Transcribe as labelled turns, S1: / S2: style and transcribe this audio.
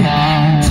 S1: around.